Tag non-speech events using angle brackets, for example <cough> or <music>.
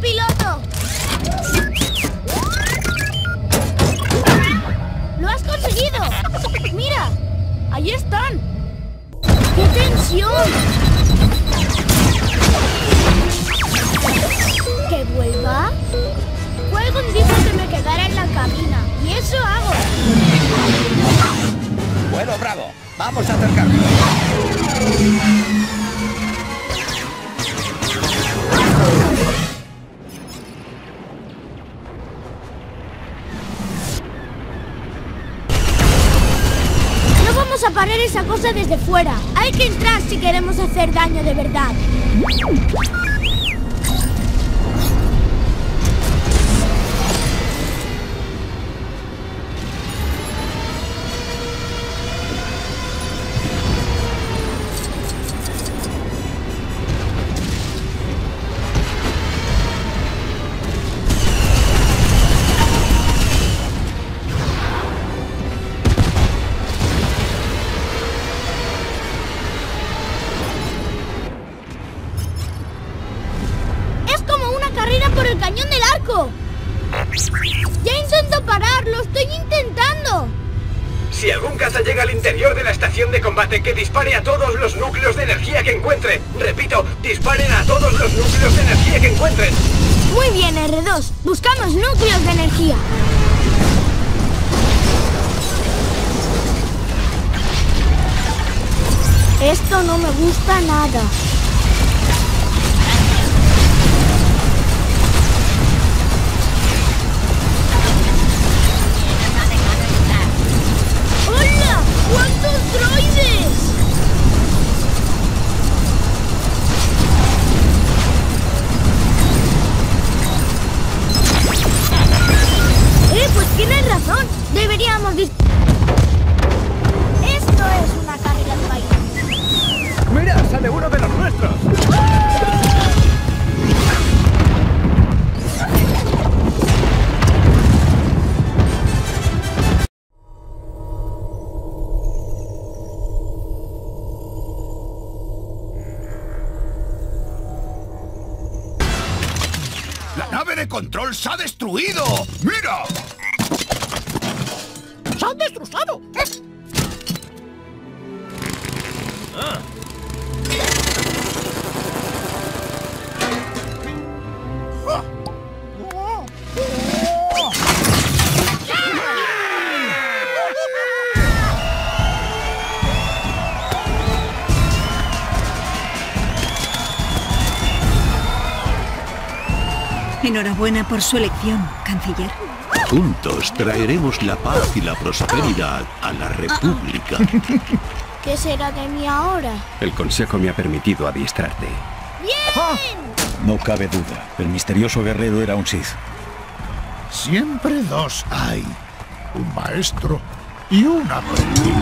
piloto! ¡Lo has conseguido! ¡Mira! ¡Ahí están! ¡Qué tensión! ¿Que vuelva? Fuegon dijo que me quedara en la cabina. Y eso hago. Bueno, bravo. Vamos a acercarnos. Vamos a parar esa cosa desde fuera. Hay que entrar si queremos hacer daño de verdad. Ya intento pararlo, estoy intentando. Si algún caza llega al interior de la estación de combate, que dispare a todos los núcleos de energía que encuentre. Repito, disparen a todos los núcleos de energía que encuentren. Muy bien, R2. Buscamos núcleos de energía. Esto no me gusta nada. Deberíamos dis- Esto es una carrera de baile. ¡Mira! ¡Sale uno de los nuestros! ¡La nave de control se ha destruido! ¡Mira! ¡Se han destrozado! Enhorabuena por su elección, canciller. Juntos traeremos la paz y la prosperidad a la República. <laughs> ¿Qué será de mí ahora? El consejo me ha permitido adiestrarte. ¡Bien! No cabe duda, el misterioso guerrero era un Sith. Siempre dos hay. Un maestro y un aprendiz.